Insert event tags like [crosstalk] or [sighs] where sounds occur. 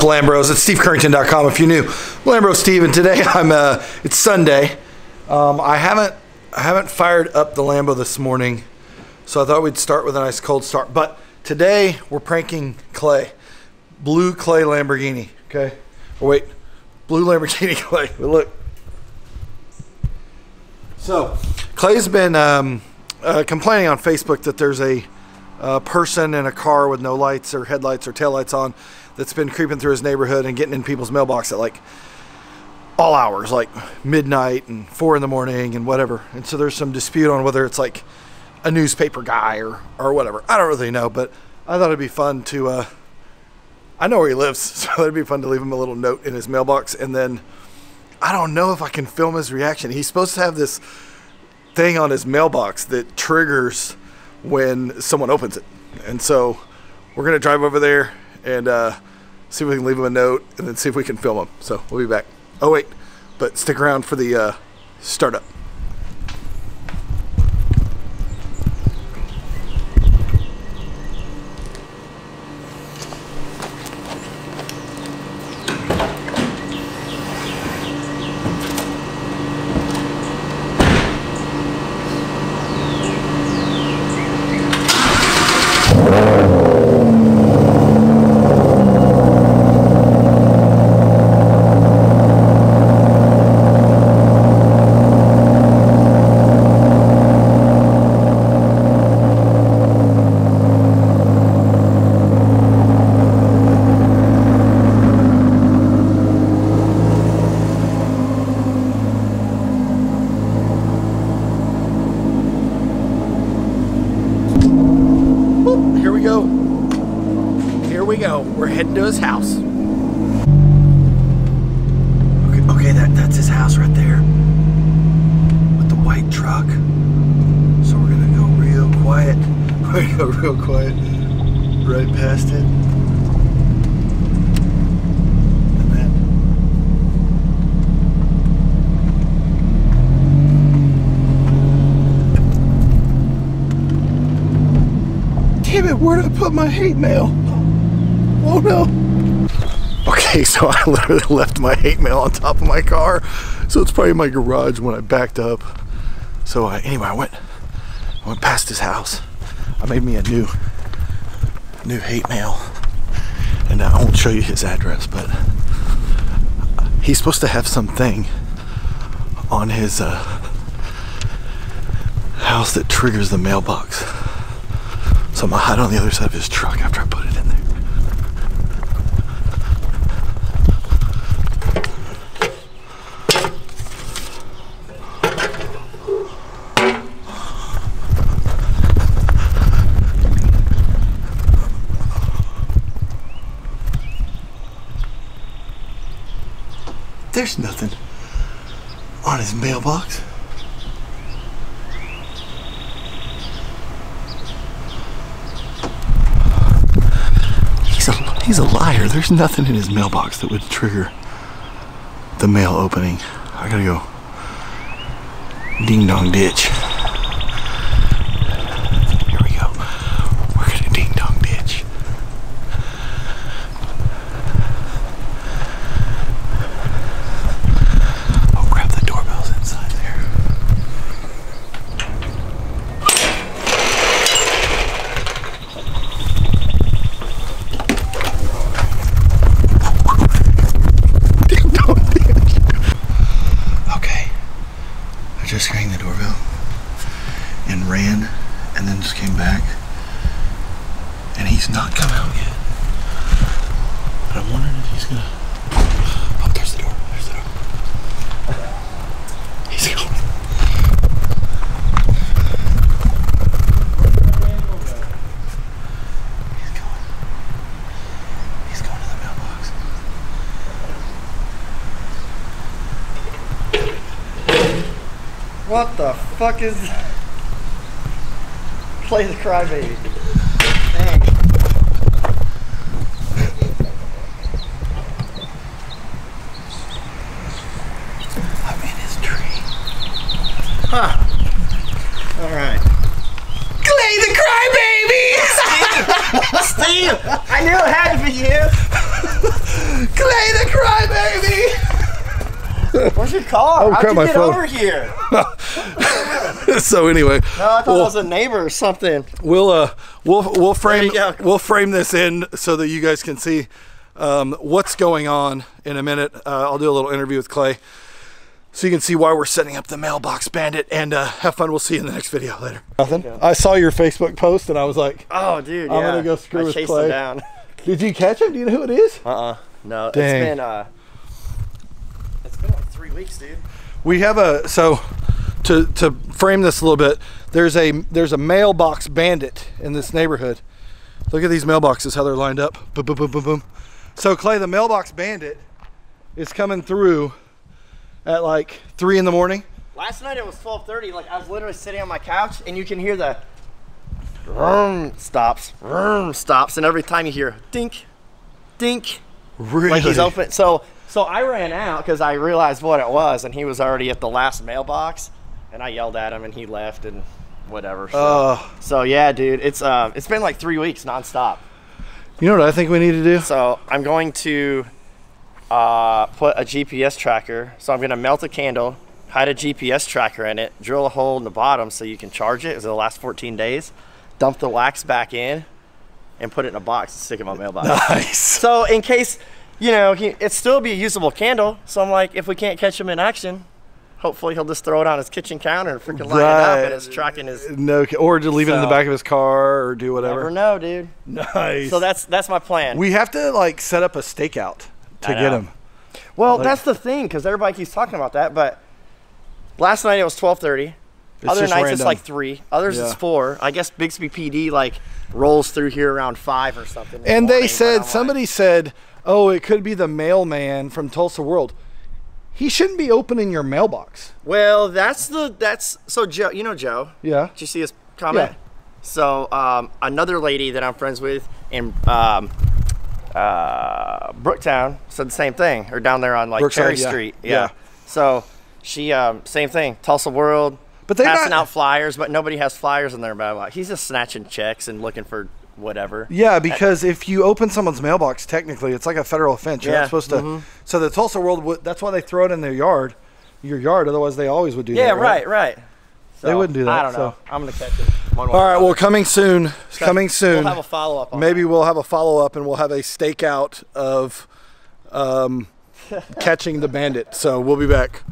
Lambros at stevecurrington.com if you're new. Lambro Steve, and today [laughs] I'm uh, it's Sunday. Um, I haven't I haven't fired up the Lambo this morning, so I thought we'd start with a nice cold start. But today we're pranking Clay, blue Clay Lamborghini. Okay, or wait, blue Lamborghini [laughs] Clay. But look. So Clay's been um, uh, complaining on Facebook that there's a uh, person in a car with no lights or headlights or taillights on that's been creeping through his neighborhood and getting in people's mailbox at like all hours, like midnight and four in the morning and whatever. And so there's some dispute on whether it's like a newspaper guy or, or whatever. I don't really know, but I thought it'd be fun to. Uh, I know where he lives, [laughs] so it'd be fun to leave him a little note in his mailbox. And then I don't know if I can film his reaction. He's supposed to have this thing on his mailbox that triggers when someone opens it. And so we're going to drive over there and uh, see if we can leave him a note and then see if we can film him. So we'll be back. Oh, wait, but stick around for the uh, startup. Boop, here we go. Here we go. We're heading to his house. Okay, okay, that, that's his house right there. With the white truck. So we're gonna go real quiet. [laughs] We're gonna go real quiet. Right past it. Damn it, where did I put my hate mail? Oh no. Okay, so I [laughs] literally left my hate mail on top of my car. So it's probably my garage when I backed up. So uh, anyway, I went I went past his house. I made me a new new hate mail. And I won't show you his address, but he's supposed to have something on his uh, house that triggers the mailbox. So I'm gonna hide on the other side of his truck after I put it there. There's nothing on his mailbox. He's a, he's a liar. There's nothing in his mailbox that would trigger the mail opening. I gotta go ding dong ditch. Here we go. We're gonna ding dong ditch. I'll grab the doorbells inside there. Ding dong ditch. Okay. I just rang the doorbell ran and then just came back. And he's not come out yet. But I'm wondering if he's gonna. [sighs] Oh, there's the door. There's the door. He's going to the mailbox. What the fuck is Clay the crybaby. Thanks. I'm in his tree. Huh. Alright. Clay the crybaby! [laughs] Steve! I knew it had to be you! [laughs] your car? Oh, How'd crap, you get phone. over here? [laughs] so anyway, No, I thought we'll, it was a neighbor or something. we'll uh we'll we'll frame we'll frame this in so that you guys can see um, what's going on in a minute. Uh, I'll do a little interview with Clay. So you can see why we're setting up the mailbox bandit and uh, have fun. We'll see you in the next video later. Nothing. I saw your Facebook post and I was like, Oh, dude, I'm yeah. gonna go screw I with Clay. him down. "Did you catch him? Do you know who it is?" Uh-uh. No, Dang. it's been uh, it's been like three weeks, dude. We have a so to to frame this a little bit. There's a there's a mailbox bandit in this neighborhood. Look at these mailboxes how they're lined up. Boom boom boom boom boom. So Clay, the mailbox bandit is coming through at like three in the morning. Last night it was 12:30. Like I was literally sitting on my couch, and you can hear the vroom stops, vroom stops, and every time you hear dink, dink, Really? like he's open. So so I ran out because I realized what it was, and he was already at the last mailbox, and I yelled at him, and he left, and whatever. So, Uh, so yeah, dude, it's uh, it's been like three weeks nonstop. you know what I think we need to do? So I'm going to uh, put a GPS tracker. So I'm going to melt a candle, hide a GPS tracker in it, drill a hole in the bottom so you can charge it. It'll last 14 days. Dump the wax back in, and put it in a box and stick it in my mailbox. [laughs] Nice. so in case, you know, he, it'd still be a usable candle. So I'm like, if we can't catch him in action, hopefully he'll just throw it on his kitchen counter and freaking light it up, and it's tracking his. No, or to leave it in the back of his car or do whatever. Never know, dude. Nice. So that's that's my plan. we have to like set up a stakeout to get him. Well, Like- that's the thing because everybody keeps talking about that. But last night it was twelve thirty. It's Other nights it's like three. Others it's four. I guess Bixby PD like rolls through here around five or something. the And they said I'm like, somebody said, "Oh, it could be the mailman from Tulsa World." He shouldn't be opening your mailbox. Well, that's the that's so Joe. You know Joe. Yeah. Did you see his comment? Yeah. So um, another lady that I'm friends with in um, uh, Brooktown said the same thing. Or down there on like Brookside, Cherry yeah. Street. Yeah. Yeah. So she um, same thing. Tulsa World. But they passing got- out flyers, but nobody has flyers in their mailbox. He's just snatching checks and looking for whatever. Yeah, because if you open someone's mailbox, technically it's like a federal offense. You're Yeah, not supposed to. mhm. So the Tulsa World, that's why they throw it in their yard, your yard. Otherwise, they always would do Yeah, that. Yeah, right, right. They wouldn't do that, I don't so. know. I'm gonna catch it. One way All or Well, coming soon. Coming soon. We'll have a follow up. Maybe we'll have a follow up and we'll have a stakeout of um, [laughs] catching the bandit. So we'll be back.